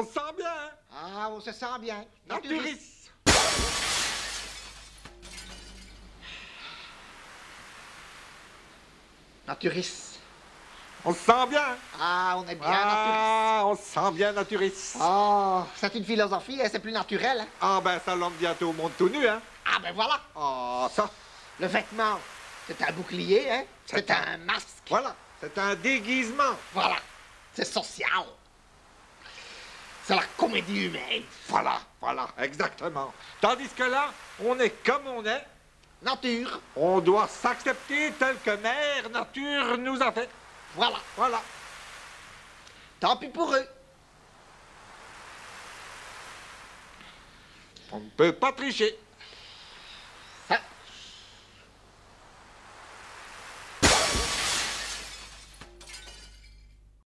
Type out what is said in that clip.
On se sent bien, hein? Ah, on se sent bien. Naturiste. Naturiste. On se sent bien. hein? Ah, on est bien naturiste. Ah, on se sent bien naturiste. Oh, c'est une philosophie, hein, c'est plus naturel. hein? Ah ben ça l'homme bientôt au monde tout nu, hein? Ah, ben voilà. Ah ça, Le vêtement, c'est un bouclier, hein? C'est C'est un masque. voilà, c'est un déguisement. Voilà. C'est social. C'est la comédie humaine. Voilà, voilà, exactement. Tandis que là, on est comme on est, Nature. on doit s'accepter tel que Mère Nature nous a fait. Voilà. Voilà. Tant pis pour eux. On ne peut pas tricher.